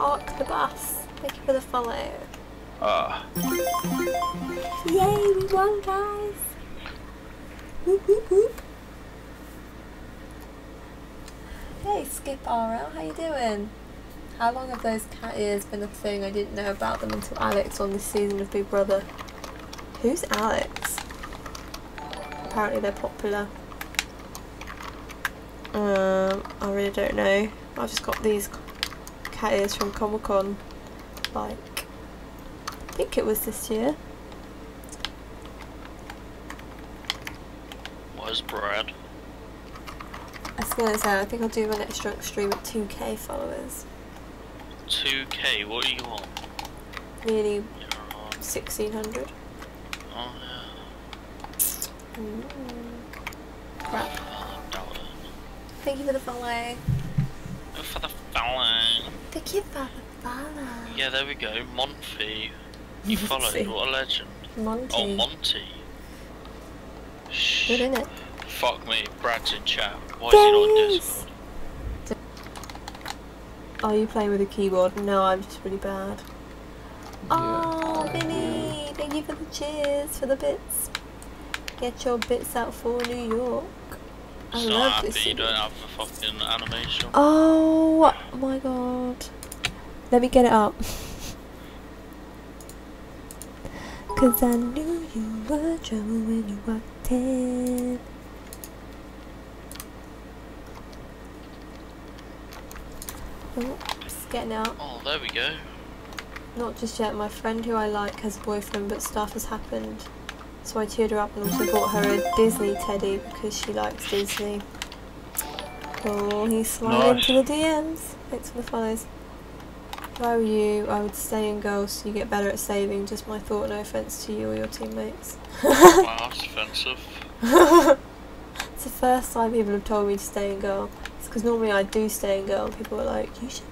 Ark the bus. Thank you for the follow. Ah. Yay, we won, guys! Whoop, whoop, whoop. Hey, Skip RL, how you doing? How long have those cat ears been a thing? I didn't know about them until Alex on this season of Big Brother. Who's Alex? Apparently they're popular. Um, I really don't know. I've just got these cat ears from Comic Con. Like, I think it was this year. Where's Brad? I was gonna say, I think I'll do my next drunk stream at 2k followers. 2k, what are you on? Nearly You're on. 1600. Oh, yeah. Mm. Crap. I doubt it. Thank you for the follow. Go for the following. Thank you for the follow. Yeah, there we go. Monty. You followed. Monty. What a legend. Monty. Oh, Monty. Shh. Good, innit? Fuck me. Brad's in chat. Why is he not on Discord? Are you playing with a keyboard? No, I'm just really bad. Oh, Vinny! Thank you for the cheers, for the bits. Get your bits out for New York. I So love happy this. you don't have the fucking animation. Oh my god. Let me get it up. Cause I knew you were trouble when you walked in. Oh, just getting out. Oh, there we go. Not just yet. My friend who I like has a boyfriend, but stuff has happened. So I cheered her up and also bought her a Disney teddy because she likes Disney. Oh, he's sliding Nice. into the DMs. Thanks for the follows. If I were you, I would stay in goals so you get better at saving. Just my thought, no offence to you or your teammates. wow, that's offensive. It's the first time people have told me to stay in goal. It's because normally I do stay in goal and people are like, you should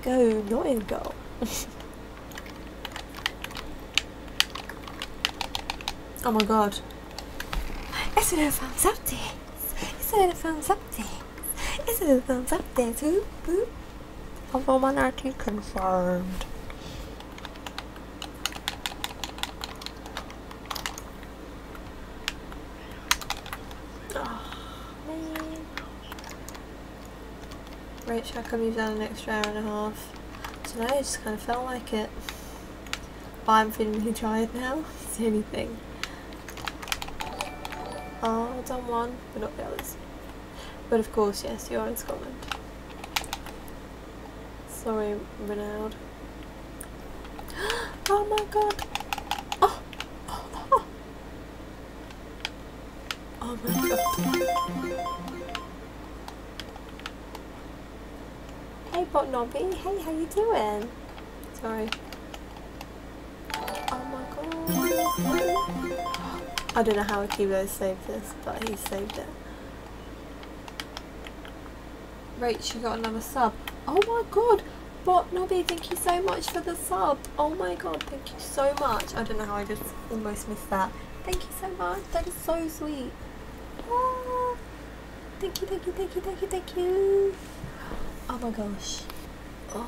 go not in goal. oh my god. It's a thumbs up this. It's a thumbs up this. It's a thumbs up this. Whoop, whoop. Although my 19 confirmed. Oh, man. Rach, how come you've done an extra hour and a half? Today I just kind of felt like it. But I'm feeling really tired now. It's the only thing. I've done one, but not the others. But of course, yes, you are in Scotland. Sorry, Renald. Oh my god! Oh! Oh, oh, oh. oh my god. Hey Bot Nobby, hey, how you doing? Sorry. Oh my god. I don't know how Akibo saved this, but he saved it. Rach, you got another sub. Oh my god! Bot Nobby, thank you so much for the sub. Oh my god, thank you so much. I don't know how I just almost missed that. Thank you so much. That is so sweet. Ah, thank you, thank you, thank you, thank you, thank you. Oh my gosh. Oh,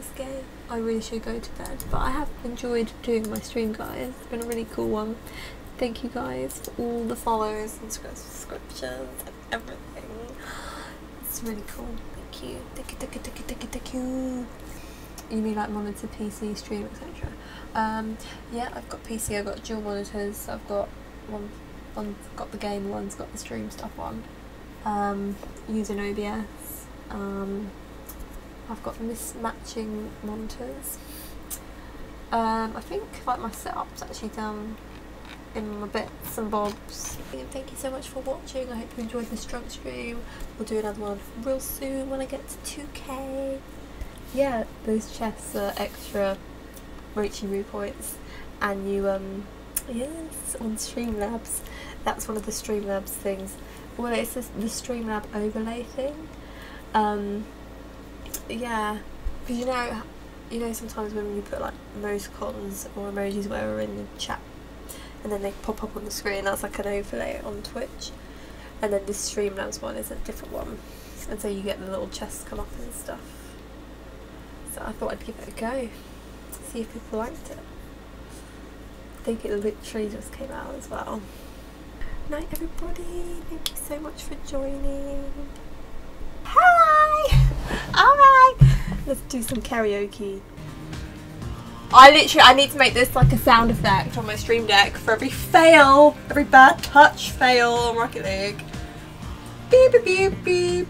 last game. I really should go to bed, but I have enjoyed doing my stream, guys. It's been a really cool one. Thank you guys for all the follows and subscriptions and everything. It's really cool. Thank you. Thank you, thank you, thank you, thank you, thank you. You mean like monitor, PC, stream, etc. Um, yeah, I've got PC. I've got dual monitors. I've got one. One's got the game. One's got the stream stuff on. Um, using OBS. Um, I've got mismatching monitors. Um, I think like my setup's actually done in my bits and bobs. Thank you so much for watching. I hope you enjoyed this drunk stream. We'll do another one real soon when I get to 2k. Yeah, those chests are extra Rachie Roo points. And you, um, yes, on Streamlabs. That's one of the Streamlabs things. Well, it's the Streamlab overlay thing. Um, yeah, because you know, you know, sometimes when you put like emoticons or emojis, or whatever, in the chat, and then they pop up on the screen, that's like an overlay on Twitch. And then this Streamlabs one is a different one. and so you get the little chests come up and stuff. So I thought I'd give it a go, see if people liked it. I think it literally just came out as well. Night everybody, thank you so much for joining. Alright! Let's do some karaoke. I literally, I need to make this like a sound effect on my stream deck for every fail, every bad touch fail on Rocket League. Beep beep beep beep.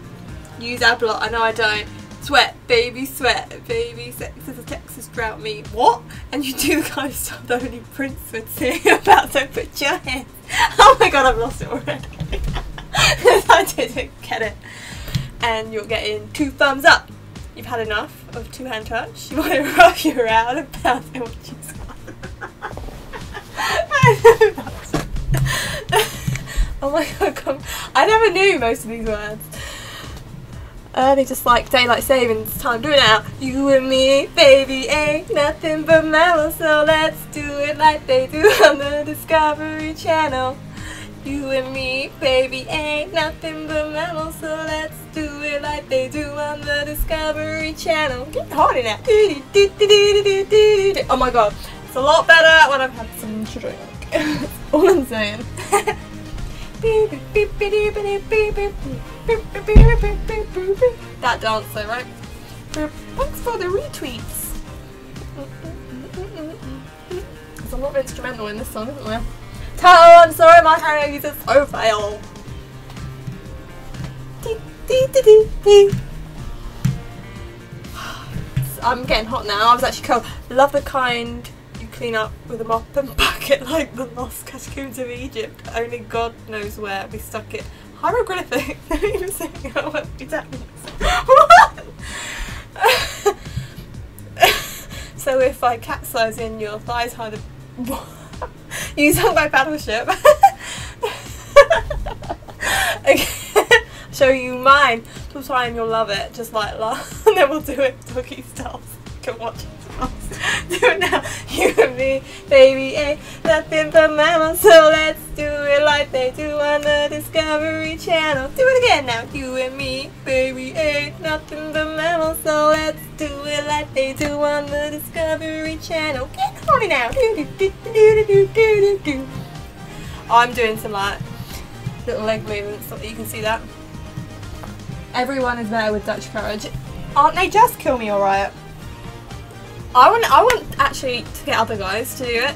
Use Adblock, I know I don't. Sweat, baby, sweat, baby, sex is a Texas drought me. What? And you do the kind of stuff that only Prince would sing about, so put your hands. Oh my god, I've lost it already. I didn't get it. And you're getting two thumbs up. You've had enough of two hand touch. You want to rub you around and what you've oh my god, come. I never knew most of these words. Early, just like daylight savings time. Do it now. You and me, baby, ain't nothing but mammals, so let's do it like they do on the Discovery Channel. You and me, baby, ain't nothing but mammals, so let's do it like they do on the Discovery Channel. Get harder now. Oh my god, it's a lot better when I've had some drink. That's all I'm saying. that dance though, right? Thanks for the retweets. There's a lot of instrumental in this song, isn't there? Oh, I'm sorry, my karaoke is so fail. I'm getting hot now. I was actually cold. Love the kind you clean up with a mop and bucket like the lost catacombs of Egypt. Only God knows where we stuck it. Hieroglyphic. So if I capsize in your thighs hide the Use on my battleship. okay. Show you mine. This time you'll love it. Just like love. and then we'll do it doggy style. Can watch it. do it now. You and me, baby, ain't nothing but mammals. So let's they do on the Discovery Channel. Do it again now. You and me, baby, ain't nothing but mammals. So let's do it like they do on the Discovery Channel. Get on it now. I'm doing some like little leg movements so that you can see that. Everyone is there with Dutch courage. Aren't they just kill me alright? I want I want actually to get other guys to do it.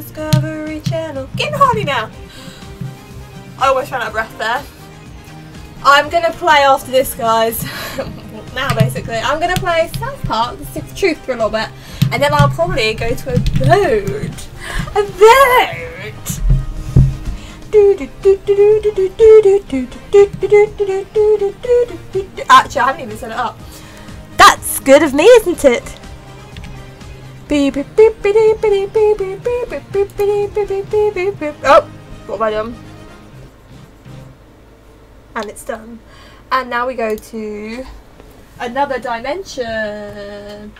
Discovery Channel. Getting hardy now. I almost ran out of breath there. I'm gonna play after this, guys. now, basically, I'm gonna play South Park: The Stick of Truth for a little bit, and then I'll probably go to a boat. A boat. Actually, I haven't even set it up. That's good of me, isn't it? Oh, what have I done? And it's done. And now we go to another dimension.